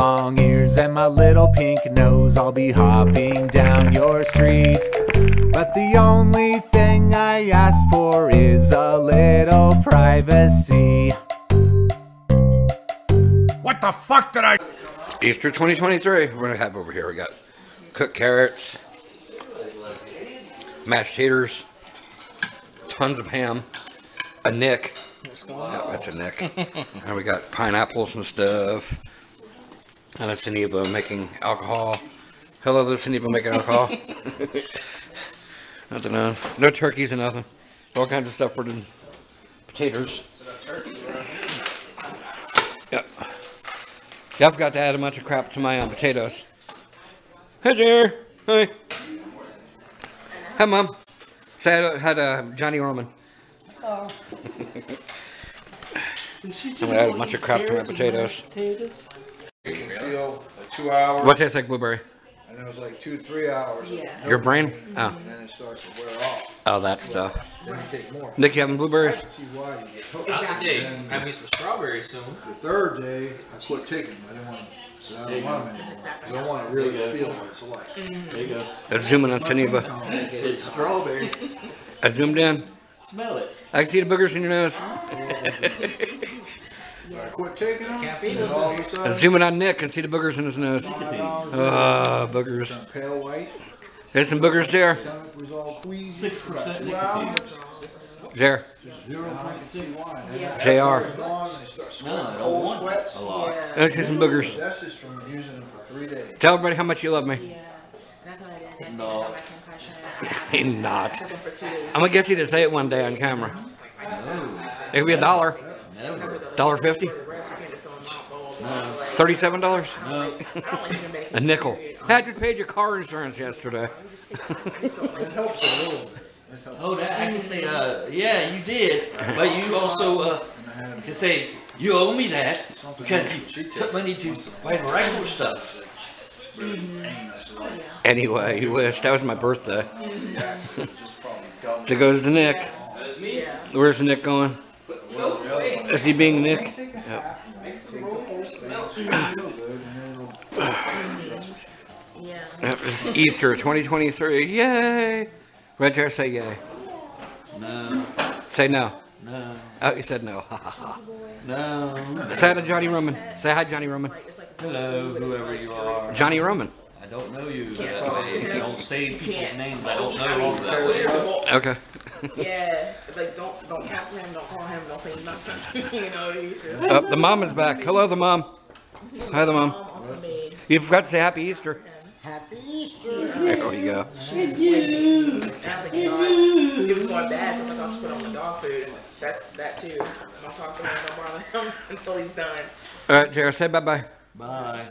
long ears and my little pink nose, I'll be hopping down your street. But the only thing I ask for is a little privacy. What the fuck did I? Easter 2023. We're gonna have over here. We got cooked carrots, mashed taters, tons of ham, a nick. Yeah, that's a nick. and we got pineapples and stuff. And that's Aniva making alcohol. Hello, this is Aniva making alcohol. nothing on. No turkeys and nothing. All kinds of stuff for the potatoes. Yep. Yeah, I forgot to add a bunch of crap to my um, potatoes. Hey, Jer. Hi. Hi, Mom. Say I had uh, Johnny Roman. Oh. I'm gonna add a bunch of crap to my potatoes. You can feel like two hours, What tastes like blueberry? and then it was like two, three hours. Yeah. Your brain? Oh. And then it starts to wear off. Oh, that stuff. Then you take more. Nick, you having blueberries? See why you get hooked. Hey, have me some strawberries soon. The third day, I quit taking them. I didn't want to, so I don't want them anymore. 'Cause I want to really feel what it's like. There you go. Let's zoom in on Saniva. It's strawberry. I zoomed in. Smell it. I can see the boogers in your nose. Oh, I quit taking them, Caffeine was all of a I sudden, zoom in on Nick and see the boogers in his nose. Ah, boogers. pale white. There's some boogers there. Stomach was all queasy. Six percent two nicotine. hours. There. Zero point six wine. And then JR. they're gone, they start No, I don't want sweats. a lot. Let's see some boogers. That's just from using them for three days. Tell everybody how much you love me. Yeah, that's what I did. No. I got my concussion. He not. Took them for two days. I'm gonna get you to say it one day on camera. It could be a dollar. Never. Dollar fifty? The rest, you can't just go and mount bowl. Like, Thirty-seven dollars? No. I don't like even make A nickel. Hey, I just paid your car insurance yesterday. It helps a little. Oh, that I can say, uh, yeah, you did, but you also, uh, And I had can say, you owe me that because you took money to buy the regular stuff. Anyway, you wish. That was my birthday. just. There goes the Nick. Where's the Nick going? Is he being Nick? Take Yep. half and make some rolls. Feel good, and then it'll. Yeah. Yep, It's Easter 2023. Yay! Red chair, say yay. No, Say no. no, Oh, you said no. no. say hi to Johnny Roman. Say hi, Johnny Roman. Hello, whoever you are. Johnny Roman. I don't know you that way. Don't say people's names I don't know that way. Okay. Yeah. It's like don't don't tap him, don't call him, don't say nothing. you know, he's just Oh, the mom is back. Hello, the mom. Hi, the mom. mom also made You forgot to say Happy Easter. Happy Easter. There we go. And I was like, you know, I, it was going bad, so I was like, I'll just put on the dog food and that that too. Don't talk to him, don't bother him until he's done. All right, Jared, say bye bye. Bye.